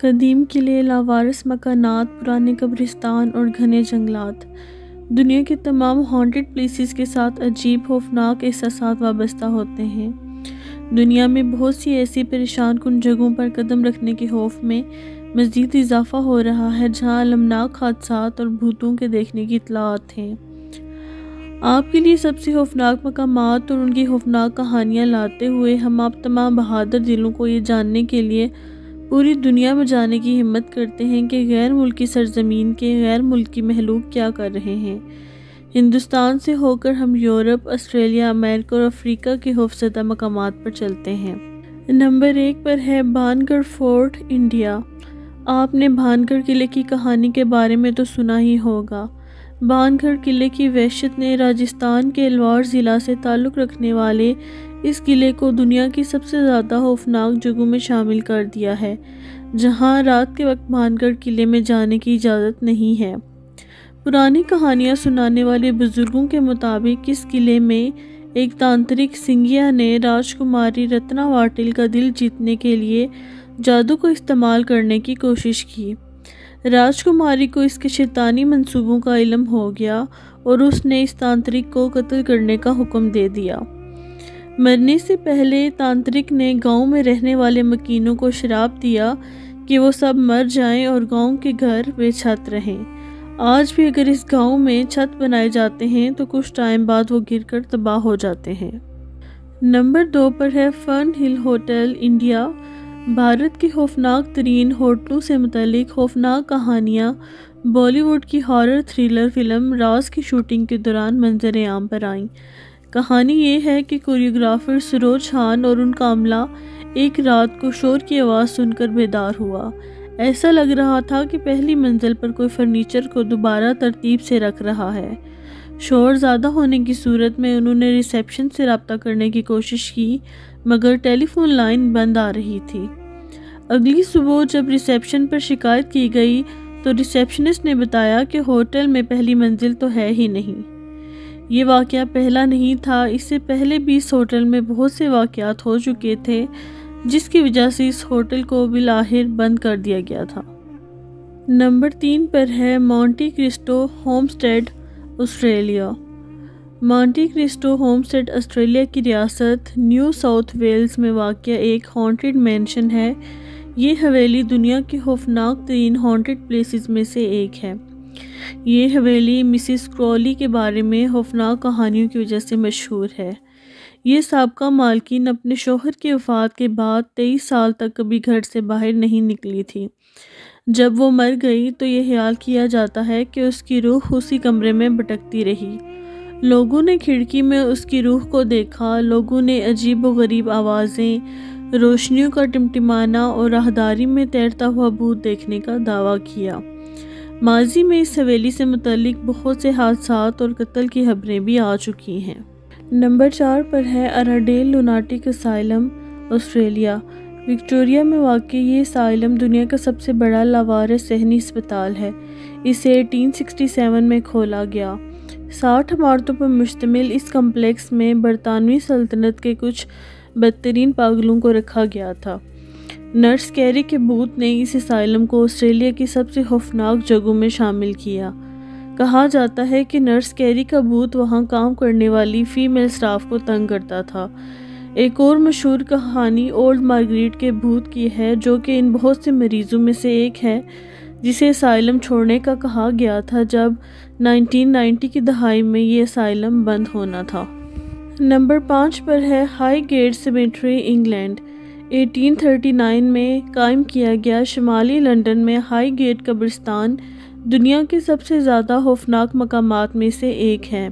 कदीम किले लावारिस मकानात, पुराने कब्रिस्तान और घने जंगलात। दुनिया के तमाम हॉन्टेड प्लेसेस के साथ अजीब, खौफनाक एहसास वाबस्ता होते हैं। दुनिया में बहुत सी ऐसी परेशान कन जगहों पर कदम रखने के खौफ में मज़ीद इजाफा हो रहा है, जहाँ अलमनाक हादसा और भूतों के देखने की इतलात हैं। आपके लिए सबसे खौफनाक मकाम और उनकी खौफनाक कहानियाँ लाते हुए हम आप तमाम बहादुर दिलों को ये जानने के लिए पूरी दुनिया में जाने की हिम्मत करते हैं कि गैर मुल्की सरजमीन के गैर मुल्की महलूक क्या कर रहे हैं। हिंदुस्तान से होकर हम यूरोप, ऑस्ट्रेलिया, अमेरिका और अफ्रीका के खौफसदा मकाम पर चलते हैं। नंबर एक पर है भानगढ़ फोर्ट, इंडिया। आपने भानगढ़ किले की कहानी के बारे में तो सुना ही होगा। भानगढ़ किले की वहशत ने राजस्थान के अलवार ज़िला से ताल्लुक़ रखने वाले इस किले को दुनिया की सबसे ज़्यादा खौफनाक जगहों में शामिल कर दिया है, जहाँ रात के वक्त बानगढ़ किले में जाने की इजाज़त नहीं है। पुरानी कहानियाँ सुनाने वाले बुज़ुर्गों के मुताबिक इस किले में एक तांत्रिक सिंगिया ने राजकुमारी रत्ना वाटिल का दिल जीतने के लिए जादू को इस्तेमाल करने की कोशिश की। राजकुमारी को इसके शैतानी मंसूबों का इलम हो गया और उसने इस तांत्रिक को कत्ल करने का हुक्म दे दिया। मरने से पहले तांत्रिक ने गाँव में रहने वाले मकीनों को शराब दिया कि वो सब मर जाएँ और गाँव के घर वे छत रहें। आज भी अगर इस गाँव में छत बनाए जाते हैं तो कुछ टाइम बाद वो गिरकर तबाह हो जाते हैं। नंबर दो पर है Fun Hill Hotel India. Bharat के खौफनाक तरीन होटलों से मुतलिक खौफनाक कहानियाँ, बॉलीवुड की हॉरर थ्रिलर फ़िल्म राज की शूटिंग के दौरान मंजर आम पर आईं। कहानी ये है कि कोरियोग्राफर सरोज खान और उनका अमला एक रात को शोर की आवाज़ सुनकर बेदार हुआ। ऐसा लग रहा था कि पहली मंजिल पर कोई फर्नीचर को दोबारा तरतीब से रख रहा है। शोर ज़्यादा होने की सूरत में उन्होंने रिसेप्शन से रबता करने की कोशिश की मगर टेलीफोन लाइन बंद आ रही थी। अगली सुबह जब रिसेप्शन पर शिकायत की गई तो रिसेप्शनिस्ट ने बताया कि होटल में पहली मंजिल तो है ही नहीं। ये वाक़ पहला नहीं था, इससे पहले भी इस होटल में बहुत से वाक़ात हो चुके थे, जिसकी वजह से इस होटल को बिलाहिर बंद कर दिया गया था। नंबर तीन पर है Monte Cristo Homestead, Australia. Monte Cristo Homestead Australia की रियासत न्यू साउथ वेल्स में वाक़ एक हॉन्टेड मैंशन है। ये हवेली दुनिया के खौफनाक तरीन हॉन्टेड प्लेसेस में से एक है। ये हवेली मिसिस क्रॉली के बारे में खौफनाक कहानियों की वजह से मशहूर है। ये सबका मालकिन अपने शोहर के वफ़ात के बाद तेईस साल तक कभी घर से बाहर नहीं निकली थी। जब वो मर गई तो ये ख्याल किया जाता है कि उसकी रूह उसी कमरे में भटकती रही। लोगों ने खिड़की में उसकी रूह को देखा, लोगों ने अजीब व गरीब आवाज़ें, रोशनियों का टिमटिमाना और राहदारी में तैरता हुआ भूत देखने का दावा किया। माजी में इस हवेली से मुतलिक बहुत से हादसा और कत्ल की खबरें भी आ चुकी हैं। नंबर चार पर है Aradale Lunatic Asylum, Australia. Victoria में वाक़ ये असाइलम दुनिया का सबसे बड़ा लावारस सहनी अस्पताल है। इसे 1867 में खोला गया। साठ इमारतों पर मुश्तमिल इस कम्प्लेक्स में बरतानवी सल्तनत के कुछ बदतरीन पागलों को रखा गया था। नर्स कैरी के बूथ ने इस असाइलम को ऑस्ट्रेलिया की सबसे खौफनाक जगहों में शामिल किया। कहा जाता है कि नर्स कैरी का बूथ वहाँ काम करने वाली फीमेल स्टाफ को तंग करता था। एक और मशहूर कहानी ओल्ड मार्गरीट के भूत की है, जो कि इन बहुत से मरीजों में से एक है जिसे असाइलम छोड़ने का कहा गया था जब 1990 की दहाई में ये असाइलम बंद होना था। नंबर पाँच पर है हाई गेट सीमेंट्री, इंग्लैंड। 1839 में कायम किया गया शुमाली लंदन में हाई गेट कब्रिस्तान दुनिया के सबसे ज़्यादा खौफनाक मकाम में से एक है,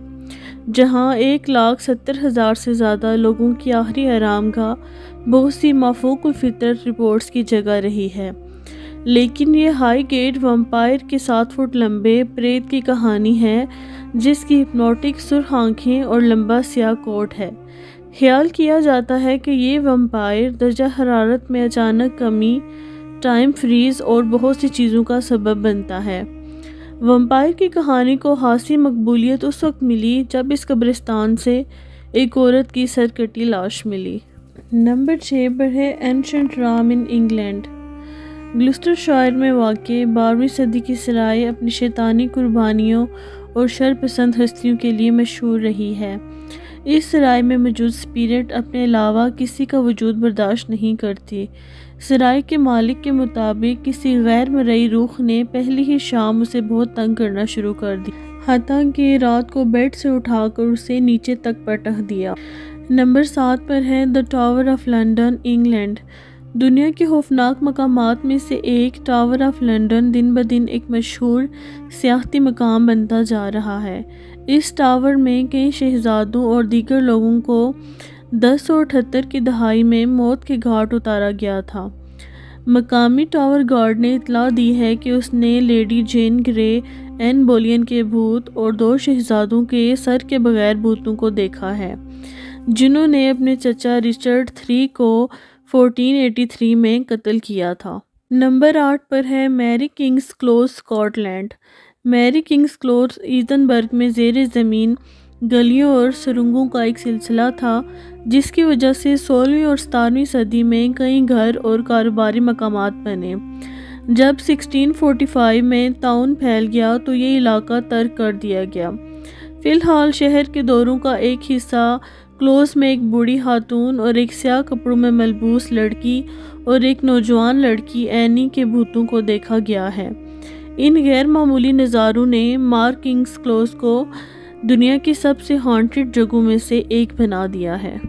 जहाँ एक लाख सत्तर हज़ार से ज़्यादा लोगों की आखिरी आराम का बहुत सी माफूक फितर रिपोर्ट्स की जगह रही है। लेकिन ये हाई गेट वम्पायर के सात फुट लंबे प्रेत की कहानी है, जिसकी हिप्नोटिक सुरख आँखें और लंबा स्याह कोट है। ख्याल किया जाता है कि ये वम्पायर दर्जा हरारत में अचानक कमी, टाइम फ्रीज और बहुत सी चीज़ों का सबब बनता है। वम्पायर की कहानी को हासी मकबूलियत उस वक्त मिली जब इस कब्रिस्तान से एक औरत की सरकटी लाश मिली। नंबर छः पर है Ancient Ram Inn England. Gloucestershire में वाक़ बारहवीं सदी की सराय अपनी शैतानी कुर्बानियों और शरपसंद हस्तियों के लिए मशहूर रही है। इस सराय में मौजूद स्पिरिट अपने अलावा किसी का वजूद बर्दाश्त नहीं करती। सराय के मालिक के मुताबिक किसी गैर मरई रूख ने पहली ही शाम उसे बहुत तंग करना शुरू कर दी हती कि रात को बेड से उठाकर उसे नीचे तक पटक दिया। नंबर सात पर है, the Tower of London, England. दुनिया के खौफनाक मकाम में से एक टावर ऑफ़ लंदन दिन ब दिन एक मशहूर सियाती मकाम बनता जा रहा है। इस टावर में कई शहजादों और दीगर लोगों को दस सौ अठहत्तर की दहाई में मौत के घाट उतारा गया था। मकामी टावर गार्ड ने इतला दी है कि उसने Lady Jane Grey Anne Boleyn के भूत और दो शहजादों के सर के बगैर भूतों को देखा है। जिन्होंने अपने चचा रिचर्ड थ्री को 1483 में कत्ल किया था। नंबर आठ पर है Mary King's Close Scotland. Mary King's Close Edinburgh में जेर ज़मीन, गलियों और सुरंगों का एक सिलसिला था, जिसकी वजह से सोलहवीं और सतारहवीं सदी में कई घर और कारोबारी मकाम बने। जब 1645 में ताउन फैल गया तो ये इलाका तर्क कर दिया गया। फ़िलहाल शहर के दौरों का एक हिस्सा क्लोज में एक बूढ़ी खातून और एक स्या कपड़ों में मलबूस लड़की और एक नौजवान लड़की एनी के भूतों को देखा गया है। इन गैर मामूली नज़ारों ने मार्क किंग्स क्लोज को दुनिया की सबसे हॉन्टेड जगहों में से एक बना दिया है।